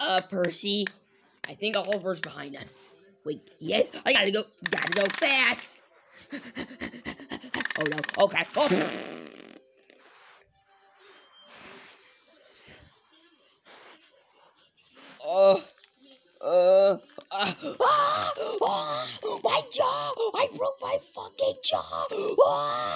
Uh, Percy, I think Oliver's behind us. Wait, yes, I gotta go, gotta go fast. oh no, okay. Oh. oh uh, uh, ah, ah, ah, my jaw! I broke my fucking jaw! Ah.